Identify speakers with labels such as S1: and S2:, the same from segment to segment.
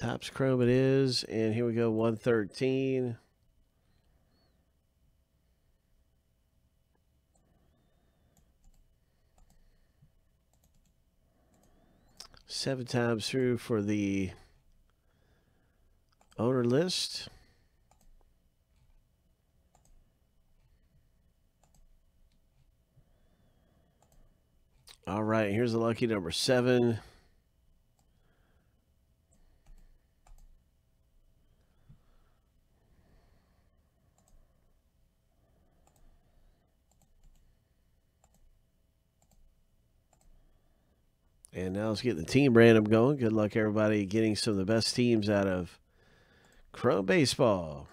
S1: Topps Chrome it is. And here we go, 113. Seven times through for the owner list. All right, here's the lucky number seven. And now let's get the team random going. Good luck, everybody, getting some of the best teams out of Chrome Baseball.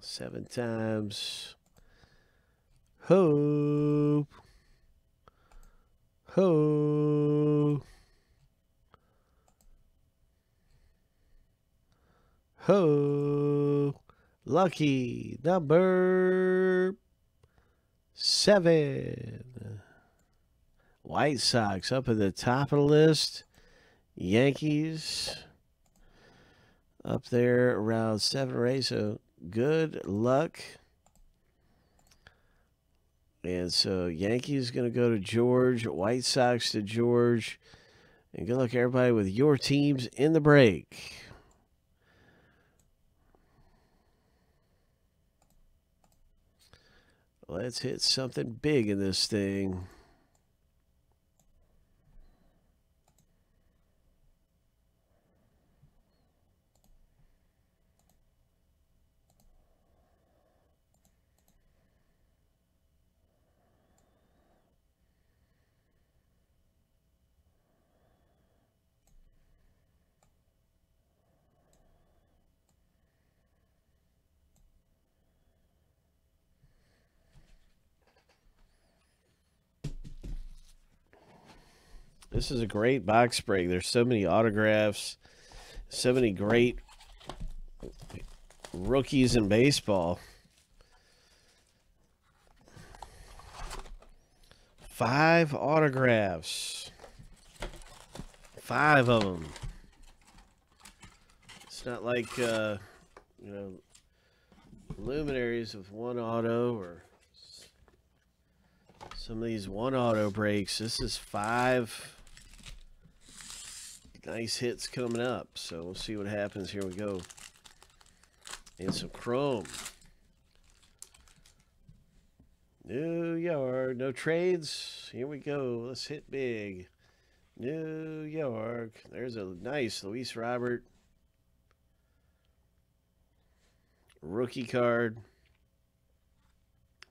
S1: Seven times. Hope. Ho. Ho. Lucky number seven. White Sox up at the top of the list. Yankees up there around seven or eight. So good luck. And so Yankees going to go to George, White Sox to George. And good luck, everybody, with your teams in the break. Let's hit something big in this thing. This is a great box break. There's so many autographs, so many great rookies in baseball. Five autographs. Five of them. It's not like, uh, you know, luminaries with one auto or some of these one auto breaks. This is five nice hits coming up. So we'll see what happens. Here we go. And some chrome. New York. No trades. Here we go. Let's hit big. New York. There's a nice Luis Robert. Rookie card.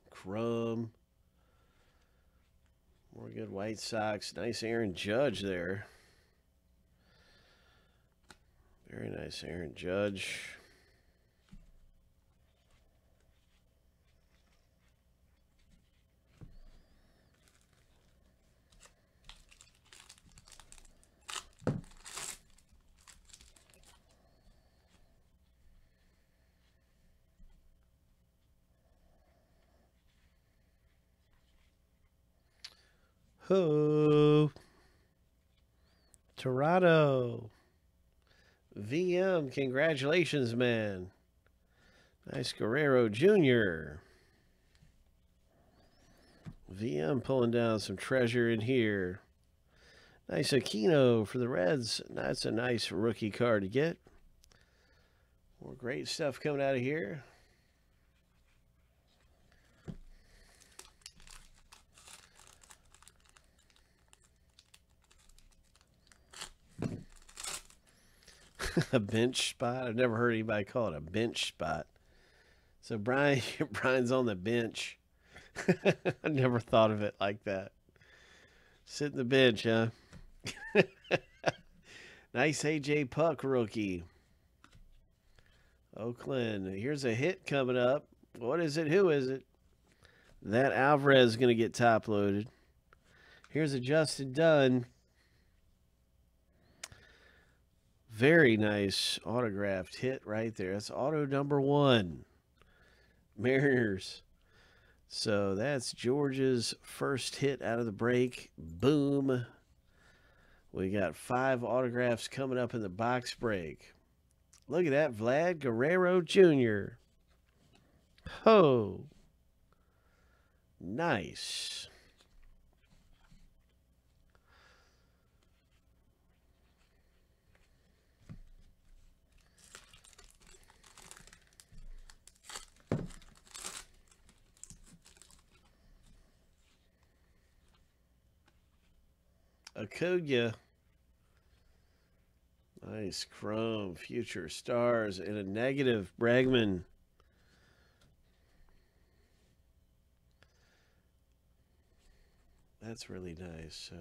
S1: Chrome. More good White Sox. Nice Aaron Judge there. Very nice, Aaron Judge. Ho. Toronto. VM, congratulations, man. Nice Guerrero Jr. VM pulling down some treasure in here. Nice Aquino for the Reds. That's a nice rookie card to get. More great stuff coming out of here. a bench spot. I've never heard anybody call it a bench spot. So Brian, Brian's on the bench. I never thought of it like that. Sit in the bench, huh? nice AJ Puk rookie. Oakland. Here's a hit coming up. What is it? Who is it? That Alvarez is going to get top loaded. Here's a Justin Dunn. Very nice autographed hit right there. That's auto number one. Mariners. So that's George's first hit out of the break. Boom. We got five autographs coming up in the box break. Look at that, Vlad Guerrero Jr. Ho. Nice. Acuna. Nice chrome, future stars, and a negative Bregman. That's really nice. So,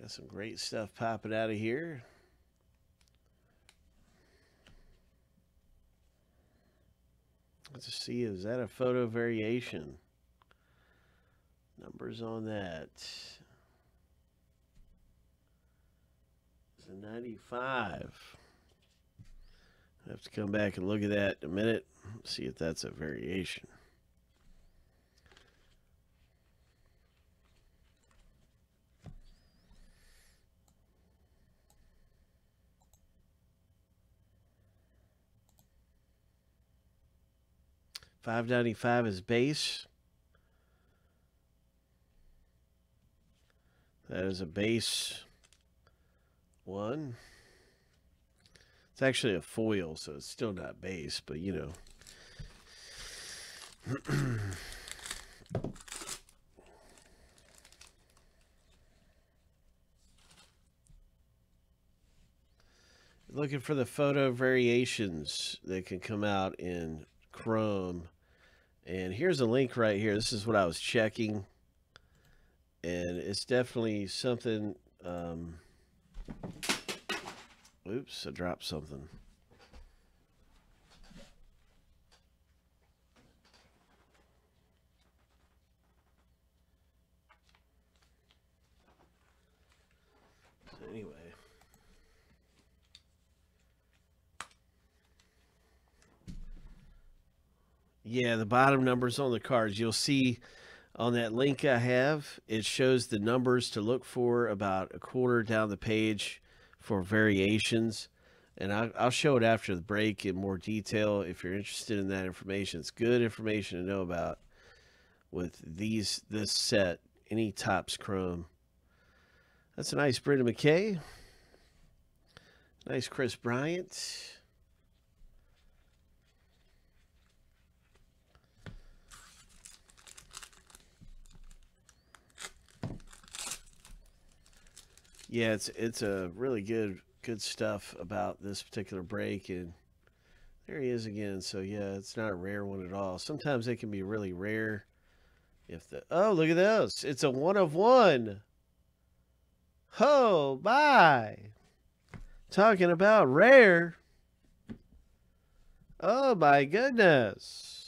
S1: got some great stuff popping out of here. Let's see, is that a photo variation? Numbers on that. It's a 95. I have to come back and look at that in a minute. See if that's a variation. Five ninety five is base. That is a base one. It's actually a foil, so it's still not base, but you know. Looking for the photo variations that can come out in Chrome. And here's a link right here. This is what I was checking. And it's definitely something um, Oops, I dropped something. So anyway. Yeah, the bottom numbers on the cards. You'll see on that link I have, it shows the numbers to look for about a quarter down the page for variations. And I'll, I'll show it after the break in more detail if you're interested in that information. It's good information to know about with these this set, any Topps Chrome. That's a nice Brendan McKay. Nice Kris Bryant. Yeah, it's it's a really good good stuff about this particular break, and there he is again. So yeah, it's not a rare one at all. Sometimes they can be really rare. If the oh look at those, it's a one of one. Oh, bye. Talking about rare. Oh my goodness.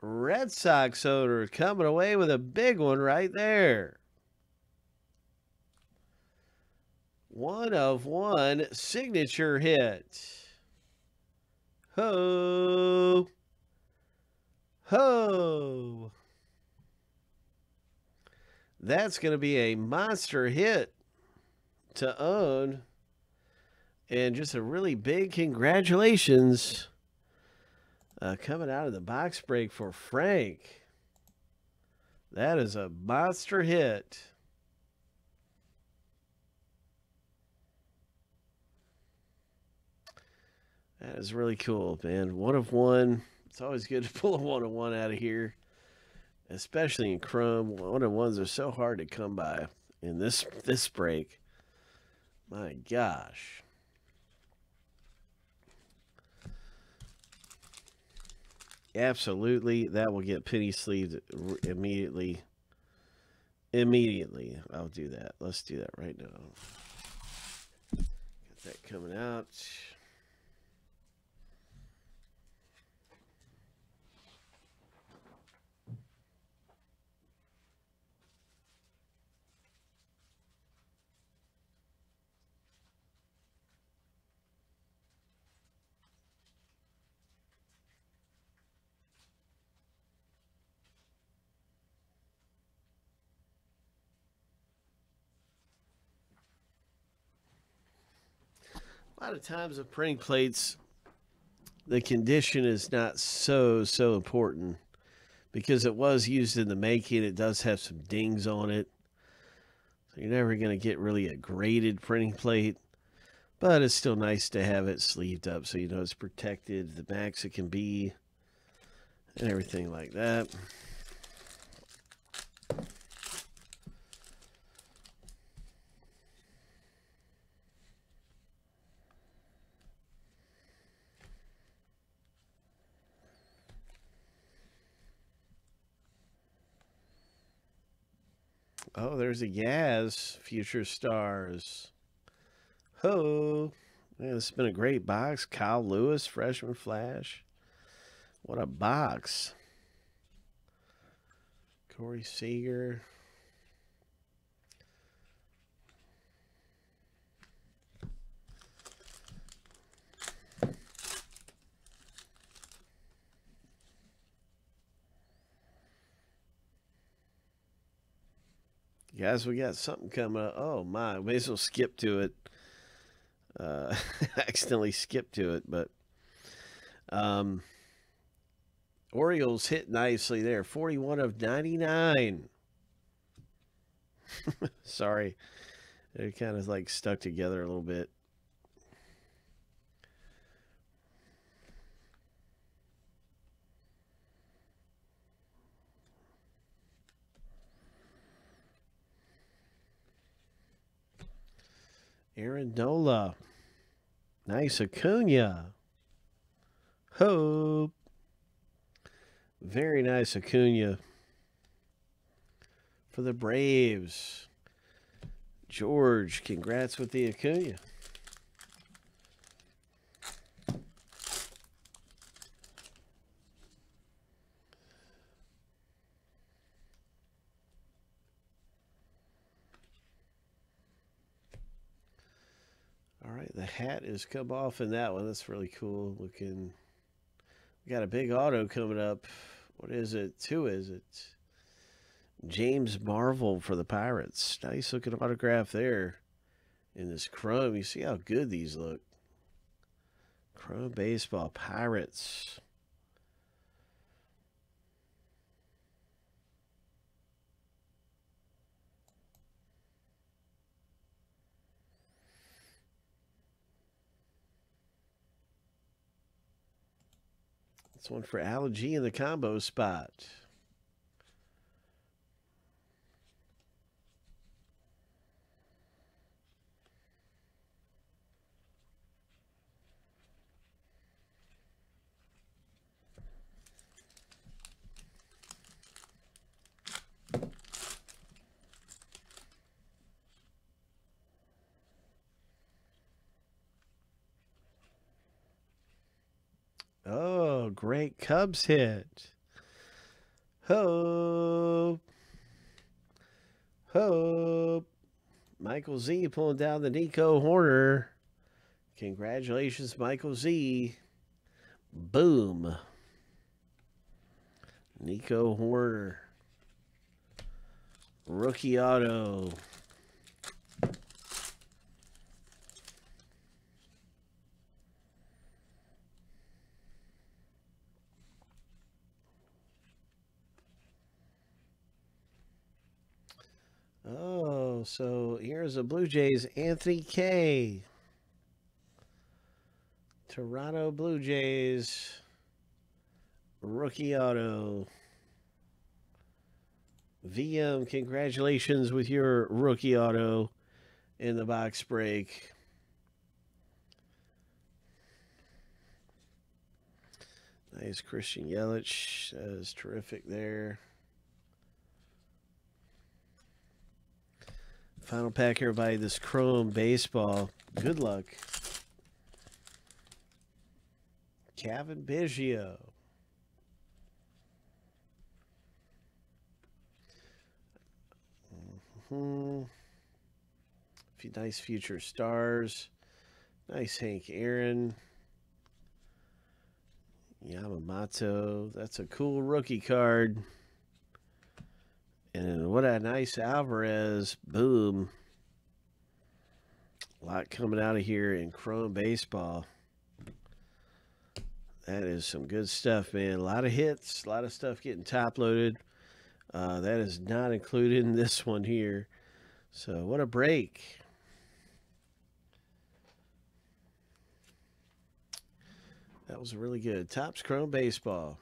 S1: Red Sox owner coming away with a big one right there. One of one signature hit. Ho! Ho! That's going to be a monster hit to own. And just a really big congratulations uh, coming out of the box break for Frank. That is a monster hit. That is really cool, man. One of one. It's always good to pull a one of one out of here, especially in Chrome. One of ones are so hard to come by in this this break. My gosh. Absolutely. That will get penny sleeved immediately. Immediately. I'll do that. Let's do that right now. Get that coming out. Lot of times with printing plates, the condition is not so so important because it was used in the making. It does have some dings on it, so you're never going to get really a graded printing plate. But it's still nice to have it sleeved up so you know it's protected the max it can be and everything like that. Oh, there's a Yaz Future Stars. Ho! Man, this has been a great box. Kyle Lewis, freshman flash. What a box. Corey Seager. Guys, we got something coming up. Oh my, may as well skip to it. Uh, accidentally skipped to it, but um, Orioles hit nicely there. 41 of 99. Sorry. They're kind of like stuck together a little bit. Aaron Nola. Nice Acuna. Hope. Very nice Acuna for the Braves. George, congrats with the Acuna. The hat is come off in that one. That's really cool looking. We got a big auto coming up. What is it? Who is it? James Marvel for the Pirates. Nice looking autograph there in this chrome. You see how good these look. Chrome Baseball Pirates. One for Allergy in the combo spot. Oh, great Cubs hit. Hope. Hope. Michael Z pulling down the Nico Hoerner. Congratulations, Michael Z. Boom. Nico Hoerner. Rookie auto. Oh, so here's a Blue Jays Anthony Kay Toronto Blue Jays rookie auto. VM, congratulations with your rookie auto in the box break. Nice Christian Yelich. That is terrific there. Final pack, everybody. This Chrome Baseball. Good luck. Cavan Biggio. Mm-hmm. Few nice future stars. Nice Hank Aaron. Yamamoto. That's a cool rookie card. And what a nice Alvarez. Boom. A lot coming out of here in Chrome Baseball. That is some good stuff, man. A lot of hits, a lot of stuff getting top loaded. Uh, that is not included in this one here. So, what a break. That was really good. Topps Chrome Baseball.